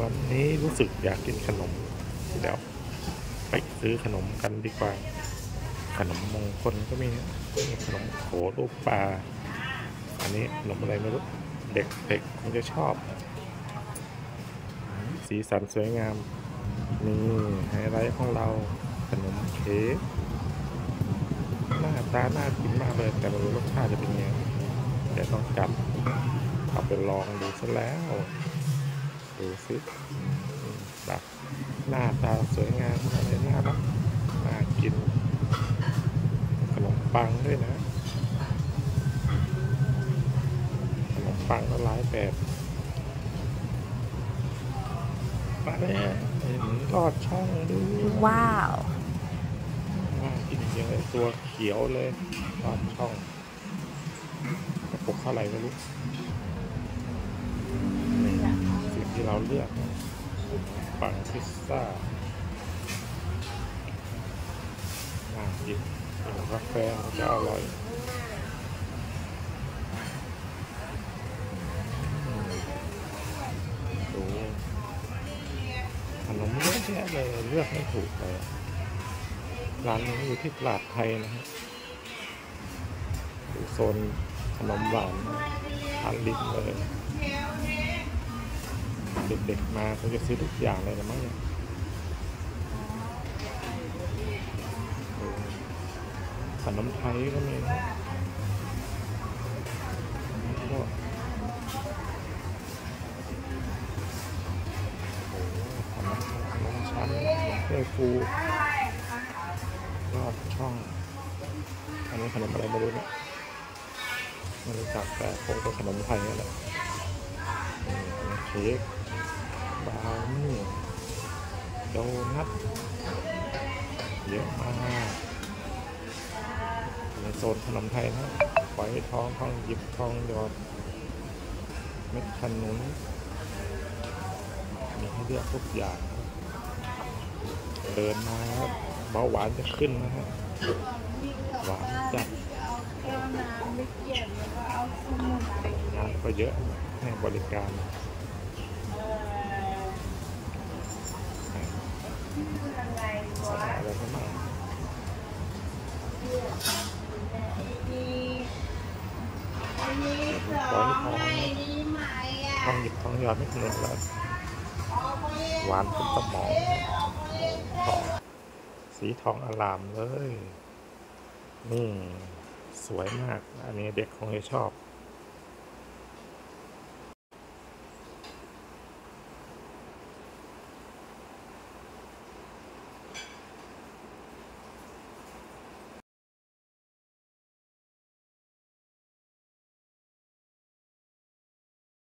วันนี้รู้สึกอยากกินขนมเดี๋ยวไปซื้อขนมกันดีกว่า ขนมมงคลก็มีนะขนมโขรูปปลา อันนี้ขนมอะไรไม่รู้ เด็กเด็กคงจะชอบ สีสันสวยงาม นี่ไฮไลท์ของเราขนมเค้กหน้าตาน่ากินมากเลยแต่ไม่รู้รสชาติจะเป็นยังไงเดี๋ยวต้องจับเอาไปลองดูซะแล้ว ดูสิอืมแบบหน้าตาสวยงามอะไรน่ารักน่ากิน ขนมปังด้วยนะ ขนมปังก็หลายแบบมาแล้วเห็นลอดช่องดูว้าวน่ากินจริงเลยตัวเขียวเลยลอดช่องกระปุกเท่าไหร่ไม่รู้นี่สิ่งที่ เราเลือกปังพิซซ่าน่ากินกินกาแฟมันจะอร่อยดูขนมเยอะแยะเลยเลือกไม่ถูกเลยร้านนี้อยู่ที่ตลาดไทยนะฮะอยู่โซนขนมหวานทานลิมเลย เด็กๆมาเขาจะซื้อทุกอย่างเลยนะมั้งเนี่ยขนมไทยก็มีนะพวกโอ้ขนมชั้นเฟูรอดช่อง อันนี้ขนมอะไรไม่รู้เนี่ยม่รู้จักแต่คงเป็นขนมไทยนั่แหละ เค้กบราวนี่โดนัทเยอะมากในโซนขนมไทยนะไฝทองทองหยิบทองหยอดเม็ดขนุนมีให้เลือกทุกอย่างนะเดินมาครับเบาหวานจะขึ้นนะฮะหวานจัดแก้วน้ำไม่เกี่ยวแล้วก็เอาสมุนไพรงานก็เยอะให้บริการ ท้องห้องหยิบทองยอดไม่ขนุนแล้วหวานขึ้นสมองทองสีทองอลามเลย นี่ สวยมาก อันนี้เด็กคงจะชอบ